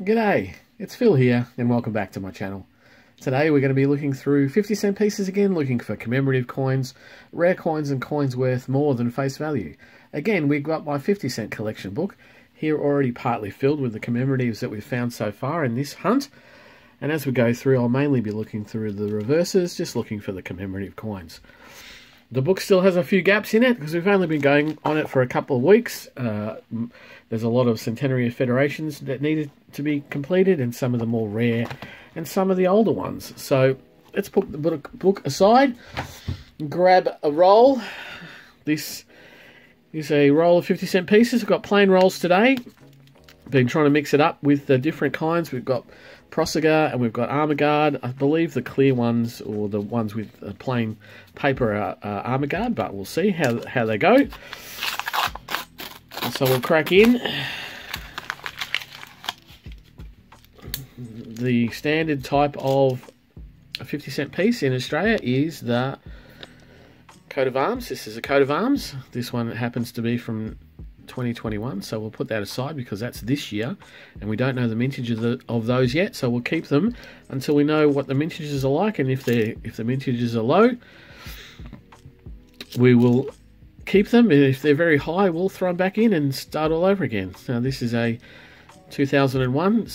G'day, it's Phil here, and welcome back to my channel. Today we're going to be looking through 50 cent pieces again, looking for commemorative coins, rare coins and coins worth more than face value. Again, we've got my 50 cent collection book, here already partly filled with the commemoratives that we've found so far in this hunt. And as we go through, I'll mainly be looking through the reverses, just looking for the commemorative coins. The book still has a few gaps in it because we've only been going on it for a couple of weeks. Uh, there's a lot of centenary federations that needed to be completed, and some of the more rare, and some of the older ones. So let's put the book aside, grab a roll. This is a roll of 50 cent pieces. We've got plain rolls today. Been trying to mix it up with the different kinds. We've got Prosegur and we've got Armaguard. I believe the clear ones or the ones with plain paper are, Guard, but we'll see how, how they go. So we'll crack in. The standard type of a 50 cent piece in Australia is the coat of arms. This is a coat of arms. This one happens to be from 2021, so we'll put that aside because that's this year, and we don't know the mintage of, the, of those yet, so we'll keep them until we know what the mintages are like, and if they if the mintages are low, we will keep them. And if they're very high, we'll throw them back in and start all over again. Now this is a 2001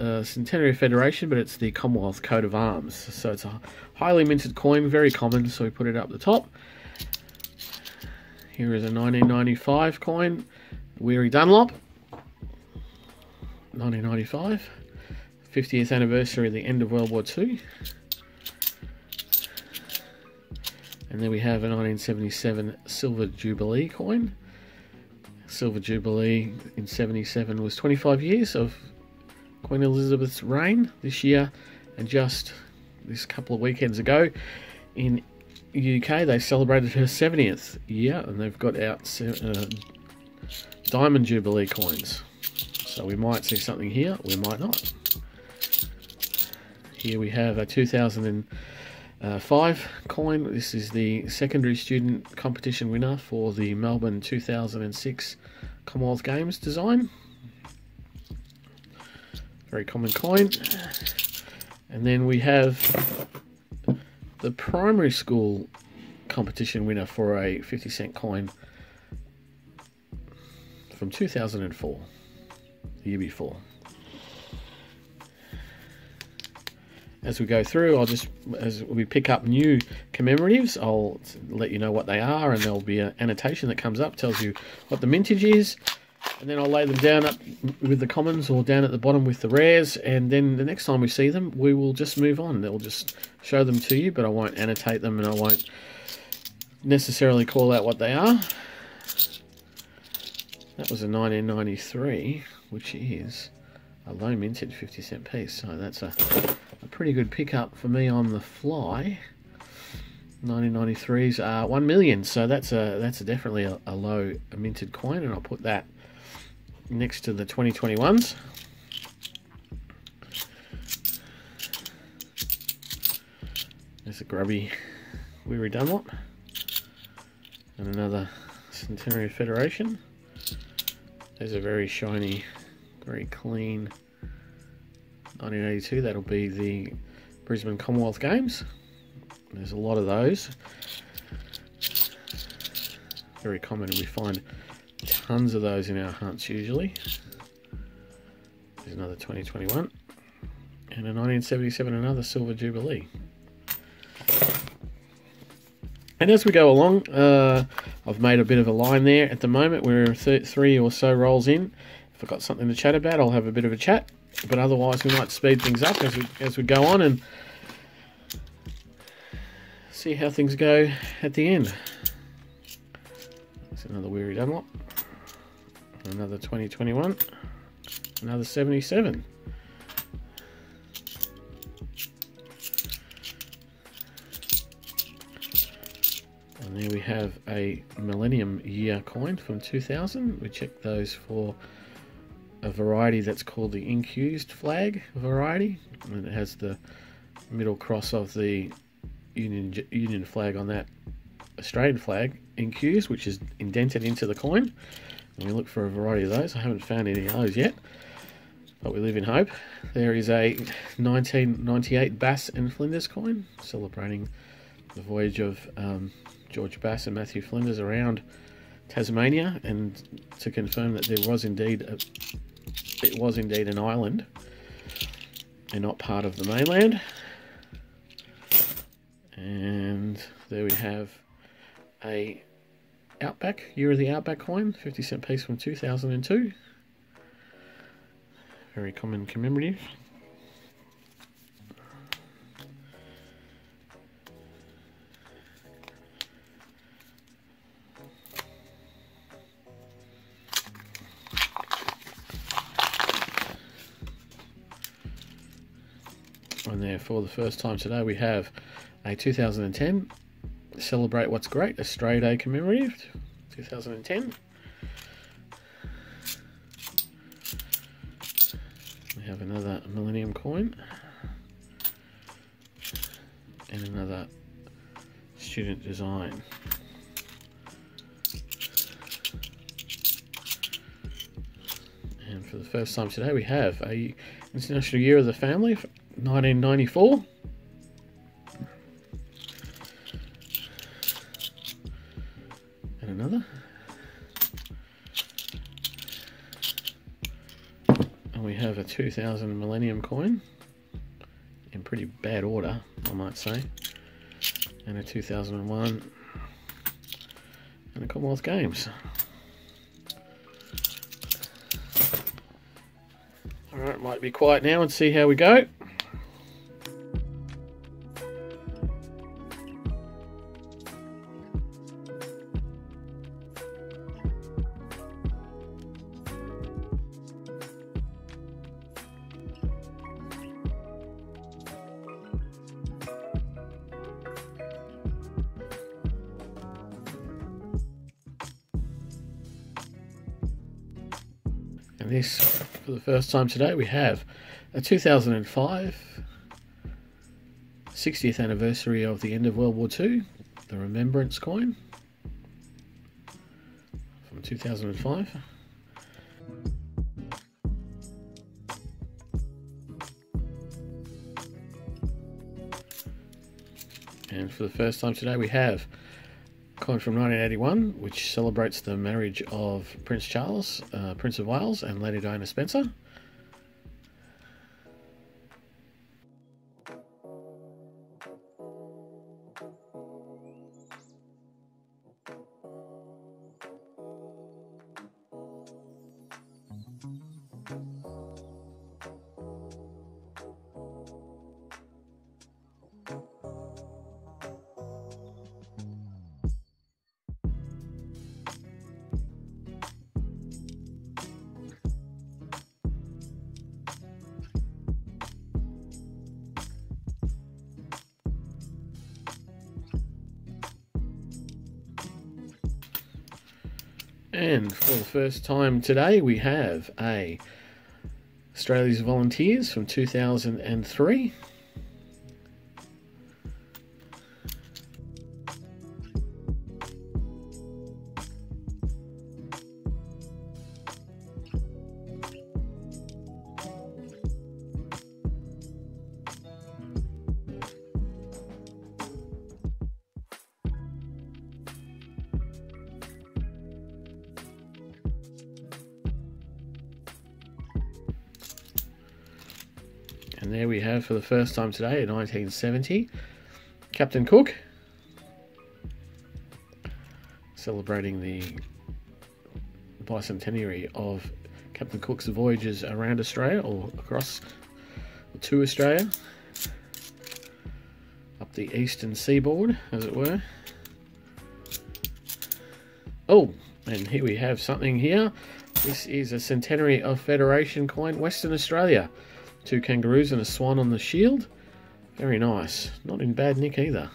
uh, Centenary Federation, but it's the Commonwealth coat of arms, so it's a highly minted coin, very common, so we put it up the top. Here is a 1995 coin, Weary Dunlop. 1995. 50th anniversary of the end of World War II. And then we have a 1977 Silver Jubilee coin. Silver Jubilee in 77 was 25 years of Queen Elizabeth's reign this year, and just this couple of weekends ago in UK, they celebrated her 70th year and they've got out uh, Diamond Jubilee coins. So we might see something here, we might not. Here we have a Uh, 2005 coin. This is the secondary student competition winner for the Melbourne 2006 Commonwealth Games design. Very common coin. And then we have the primary school competition winner for a 50 cent coin from 2004, the year before. As we go through, I'll just, as we pick up new commemoratives, I'll let you know what they are, and there'll be an annotation that comes up, tells you what the mintage is, and then I'll lay them down up with the commons or down at the bottom with the rares and then the next time we see them we will just move on. They'll just show them to you but I won't annotate them and I won't necessarily call out what they are. That was a 1993 which is a low minted 50 cent piece so that's a, a pretty good pickup for me on the fly 1993s are 1 million so that's a that's a definitely a, a low minted coin and I'll put that next to the 2021s. There's a grubby Weary Dunlop. And another Centenary Federation. There's a very shiny, very clean 1982. That'll be the Brisbane Commonwealth Games. There's a lot of those. Very common we find tons of those in our hunts usually. There's another 2021. And a 1977, another Silver Jubilee. And as we go along, uh, I've made a bit of a line there. At the moment, we're th three or so rolls in. If I've got something to chat about, I'll have a bit of a chat. But otherwise, we might speed things up as we, as we go on and see how things go at the end. That's another Weary Dunlop another 2021, another 77. And there we have a Millennium Year coin from 2000. We checked those for a variety that's called the Incused flag variety. And it has the middle cross of the Union, Union flag on that Australian flag, Incused, which is indented into the coin. And we look for a variety of those. I haven't found any of those yet. But we live in hope. There is a 1998 Bass and Flinders coin celebrating the voyage of um, George Bass and Matthew Flinders around Tasmania, and to confirm that there was indeed a, it was indeed an island and not part of the mainland. And there we have a Outback, Year of the Outback coin, 50 cent piece from 2002. Very common commemorative. There, for the first time today, we have a 2010 Celebrate What's Great Australia Day commemorative 2010. We have another Millennium coin and another student design. And for the first time today, we have a International Year of the Family, 1994. And another. And we have a 2000 Millennium coin in pretty bad order, I might say. And a 2001 and a Commonwealth Games. Alright, might be quiet now and see how we go. This, for the first time today, we have a 2005 60th anniversary of the end of World War II, the Remembrance coin from 2005. And for the first time today, we have from 1981, which celebrates the marriage of Prince Charles, uh, Prince of Wales, and Lady Diana Spencer. And for the first time today, we have a Australia's Volunteers from 2003. And there we have for the first time today, in 1970, Captain Cook celebrating the bicentenary of Captain Cook's voyages around Australia or across to Australia, up the eastern seaboard, as it were. Oh, and here we have something here. This is a centenary of Federation coin, Western Australia. Two kangaroos and a swan on the shield. Very nice. Not in bad nick either.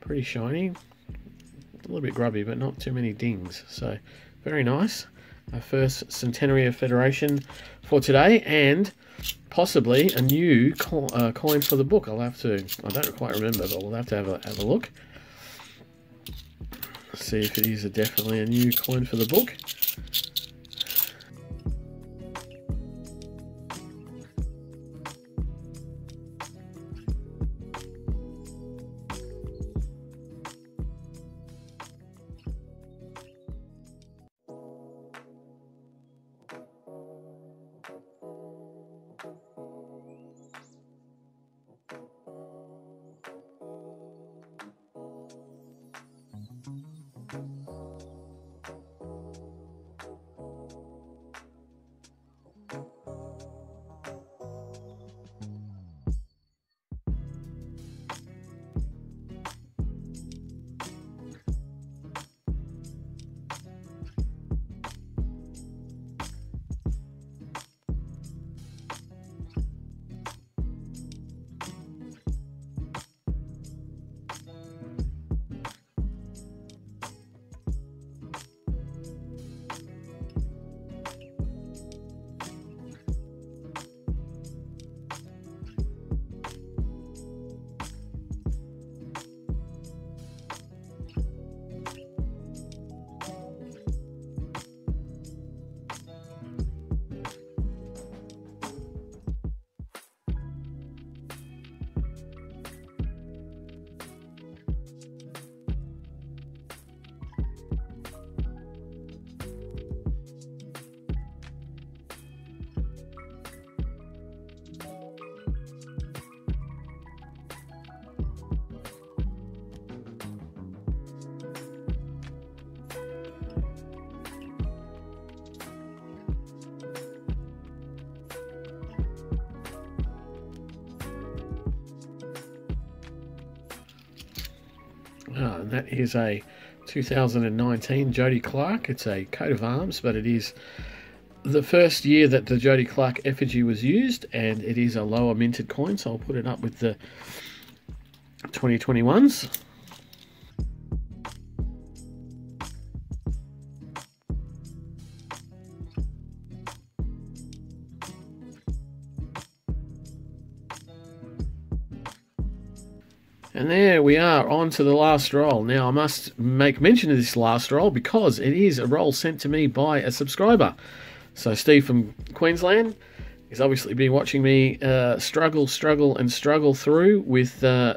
Pretty shiny. A little bit grubby, but not too many dings. So, very nice. Our first centenary of Federation for today, and possibly a new co uh, coin for the book. I'll have to, I don't quite remember, but we'll have to have a, have a look. See if it is a definitely a new coin for the book. Oh, that is a 2019 Jody Clark. It's a coat of arms, but it is the first year that the Jody Clark effigy was used, and it is a lower minted coin, so I'll put it up with the 2021s. We are, on to the last roll. Now, I must make mention of this last roll because it is a roll sent to me by a subscriber. So, Steve from Queensland has obviously been watching me uh, struggle, struggle, and struggle through with uh,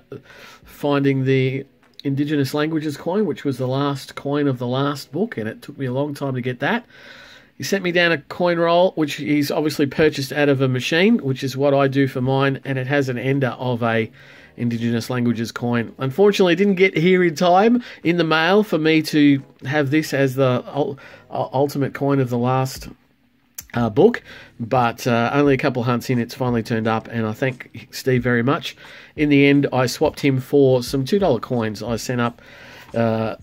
finding the Indigenous Languages coin, which was the last coin of the last book, and it took me a long time to get that. He sent me down a coin roll, which he's obviously purchased out of a machine, which is what I do for mine, and it has an ender of a Indigenous Languages coin. Unfortunately, it didn't get here in time in the mail for me to have this as the ultimate coin of the last uh, book, but uh, only a couple hunts in, it's finally turned up, and I thank Steve very much. In the end, I swapped him for some $2 coins. I sent up uh,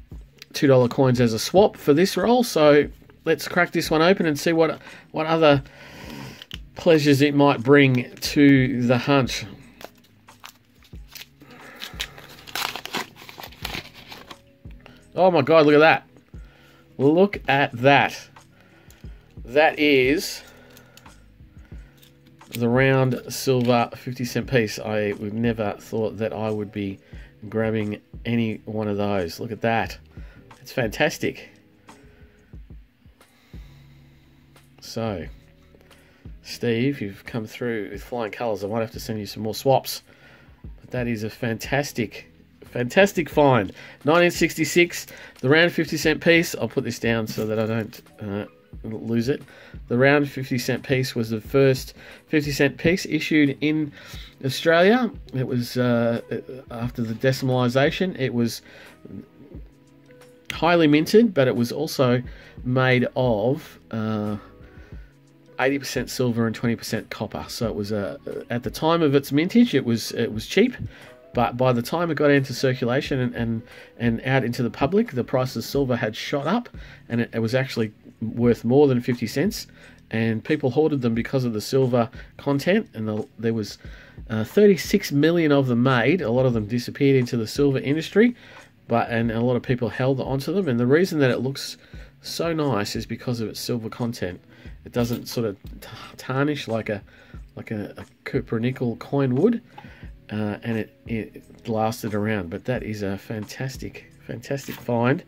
$2 coins as a swap for this roll, so let's crack this one open and see what, what other pleasures it might bring to the hunt. Oh my god, look at that. Look at that. That is the round silver 50 cent piece. I would never thought that I would be grabbing any one of those. Look at that. It's fantastic. So, Steve, you've come through with flying colours. I might have to send you some more swaps. But that is a fantastic Fantastic find. 1966, the round 50 cent piece. I'll put this down so that I don't uh, lose it. The round 50 cent piece was the first 50 cent piece issued in Australia. It was uh, after the decimalisation. It was highly minted, but it was also made of. Uh, 80% silver and 20% copper. So it was a uh, at the time of its mintage, it was it was cheap, but by the time it got into circulation and, and, and out into the public, the price of silver had shot up and it, it was actually worth more than 50 cents. And people hoarded them because of the silver content. And the, there was uh, 36 million of them made. A lot of them disappeared into the silver industry, but and a lot of people held onto them. And the reason that it looks so nice is because of its silver content. It doesn't sort of tarnish like a like a, a copper nickel coin would uh, and it, it lasted around. But that is a fantastic, fantastic find.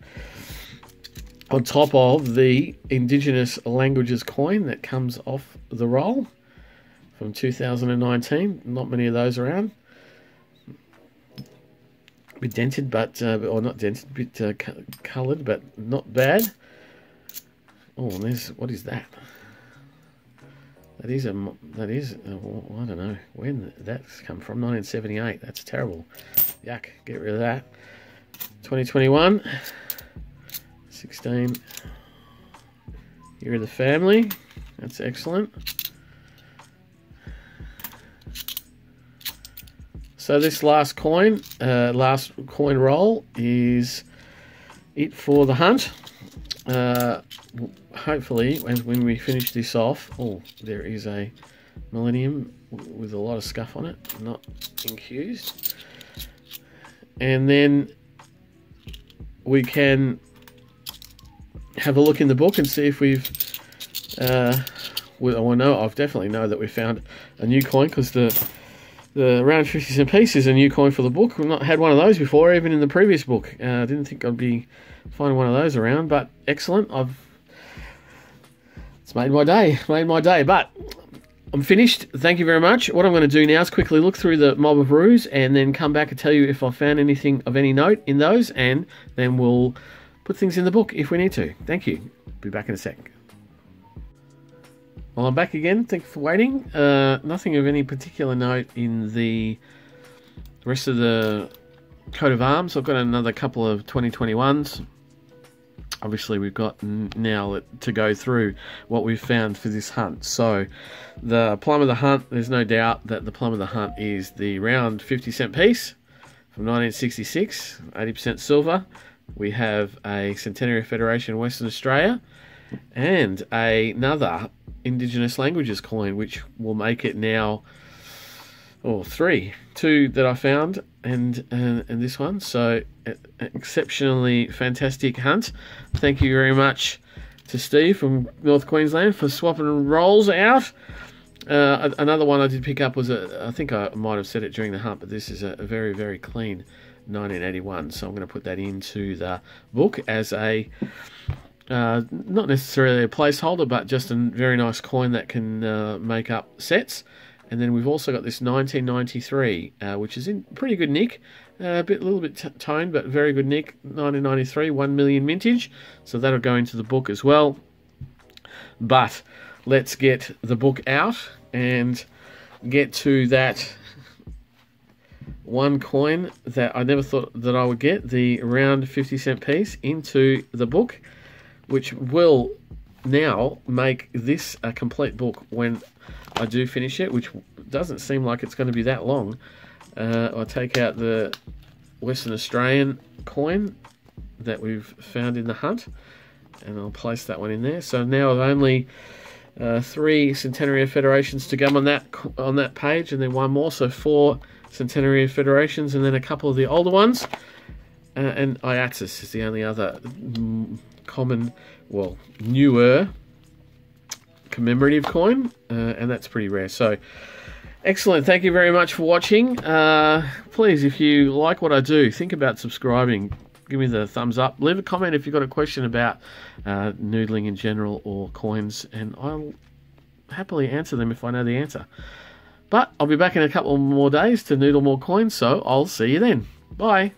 On top of the Indigenous Languages coin that comes off the roll from 2019. Not many of those around. Bit dented, but uh, or not dented, bit uh, coloured, but not bad. Oh, and there's what is that? That is a that is a, I don't know when that's come from 1978. That's terrible. Yuck. Get rid of that. 2021. 16. Year of the family. That's excellent. So this last coin, uh, last coin roll is it for the hunt. Uh, hopefully, when we finish this off, oh, there is a Millennium with a lot of scuff on it, not incused. And then we can have a look in the book and see if we've. Uh, well, I know I've definitely know that we found a new coin because the the round 50 cent piece is a new coin for the book. We've not had one of those before, even in the previous book. Uh, I didn't think I'd be finding one of those around, but excellent. I've it's made my day, made my day. But I'm finished. Thank you very much. What I'm going to do now is quickly look through the mob of roos and then come back and tell you if I found anything of any note in those, and then we'll put things in the book if we need to. Thank you. Be back in a sec. Well, I'm back again. Thank you for waiting. Uh, nothing of any particular note in the rest of the coat of arms. I've got another couple of 2021s. Obviously, we've got now to go through what we've found for this hunt. So, the plum of the hunt, there's no doubt that the plum of the hunt is the round 50 cent piece from 1966, 80% silver. We have a Centenary Federation Western Australia and another Indigenous Languages coin, which will make it now, or oh, three, two that I found, and and, and this one. So, exceptionally fantastic hunt. Thank you very much to Steve from North Queensland for swapping rolls out. Uh, another one I did pick up was a, I think I might have said it during the hunt, but this is a, a very, very clean 1981. So I'm going to put that into the book as a uh, not necessarily a placeholder, but just a very nice coin that can uh, make up sets. And then we've also got this 1993, uh, which is in pretty good nick. Uh, a bit, a little bit toned, but very good nick. 1993, 1 million mintage. So that'll go into the book as well. But let's get the book out and get to that one coin that I never thought that I would get, the round 50 cent piece, into the book which will now make this a complete book when I do finish it, which doesn't seem like it's going to be that long. Uh, I'll take out the Western Australian coin that we've found in the hunt and I'll place that one in there. So now I've only uh, three Centenary Federations to go on that on that page, and then one more, so four Centenary Federations, and then a couple of the older ones. Uh, and Iatzis is the only other mm, common, well, newer commemorative coin, uh, and that's pretty rare. So, excellent. Thank you very much for watching. Uh, please, if you like what I do, think about subscribing. Give me the thumbs up. Leave a comment if you've got a question about uh, noodling in general or coins, and I'll happily answer them if I know the answer. But I'll be back in a couple more days to noodle more coins, so I'll see you then. Bye.